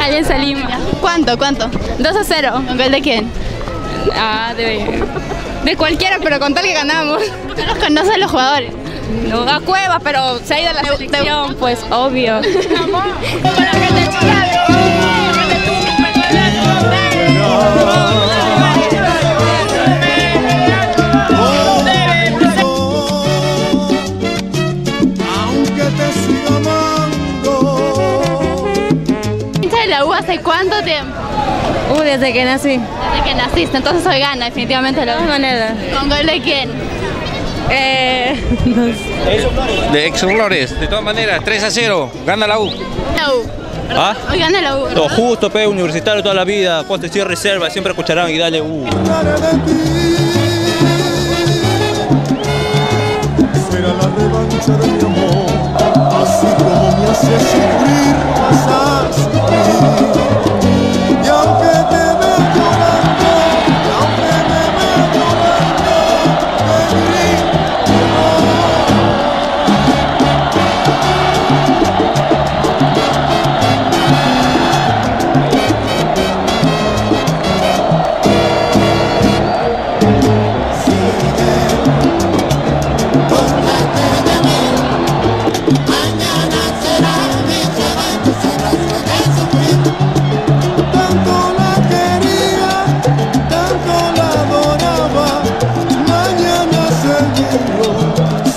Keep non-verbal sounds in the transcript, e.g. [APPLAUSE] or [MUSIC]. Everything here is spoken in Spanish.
Alianza Lima. ¿Cuánto? ¿Cuánto? 2 a 0. ¿Con gol de quién? Ah, de, de cualquiera, pero con tal que ganamos. No los conocen los jugadores. No a Cuevas, pero se ha ido a la selección, pues obvio. Aunque te siga amando. [LAUGHS] ¿Hincha de la U hace cuánto tiempo? Uh, desde que nací. Desde que naciste, entonces hoy gana definitivamente la De todas maneras. ¿Con gol de quién? Eh, [LAUGHS] no sé. De Exo Flores, de todas maneras, 3 a 0, gana la U. La U. ¿Ah? Hoy gana la U. Todo justo, pe, universitario toda la vida, cuando estoy reserva, siempre escucharán y dale, ti. Será la revancha de mi amor. Así como me hace sufrir,